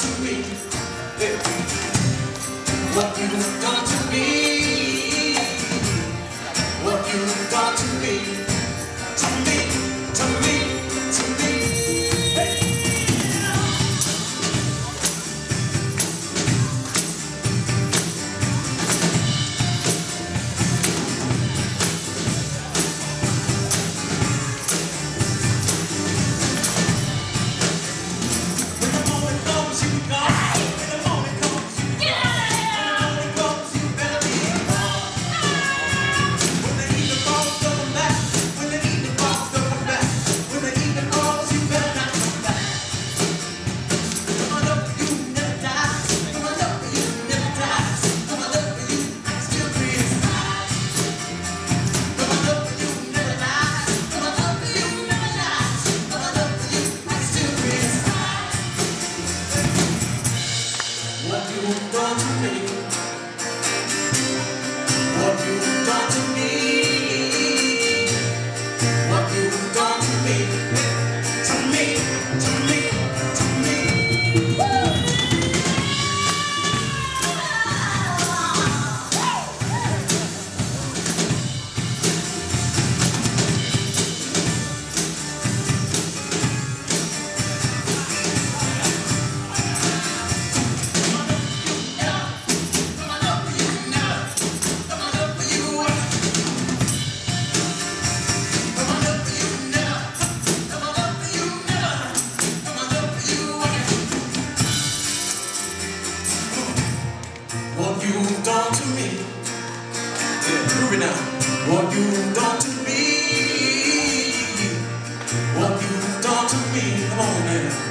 done to me, baby? What you've done to me? now. What you've done to me. What you've done to me. Come on now.